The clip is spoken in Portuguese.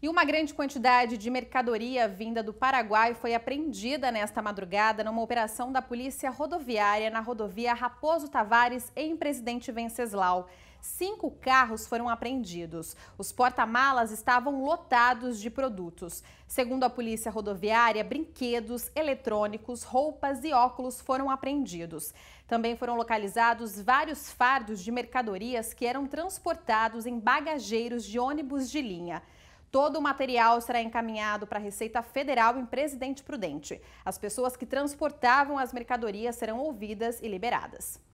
E uma grande quantidade de mercadoria vinda do Paraguai foi apreendida nesta madrugada numa operação da Polícia Rodoviária na rodovia Raposo Tavares, em Presidente Venceslau. Cinco carros foram apreendidos. Os porta-malas estavam lotados de produtos. Segundo a Polícia Rodoviária, brinquedos, eletrônicos, roupas e óculos foram apreendidos. Também foram localizados vários fardos de mercadorias que eram transportados em bagageiros de ônibus de linha. Todo o material será encaminhado para a Receita Federal em Presidente Prudente. As pessoas que transportavam as mercadorias serão ouvidas e liberadas.